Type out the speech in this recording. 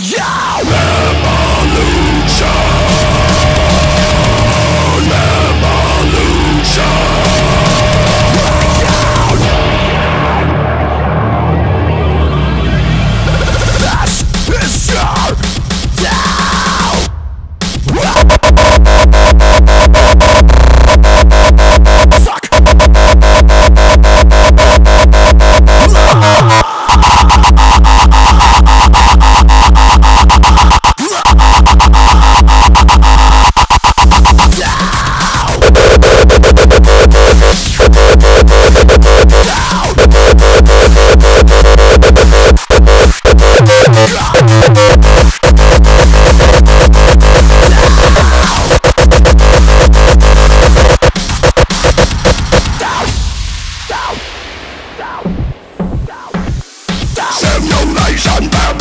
Revolution nation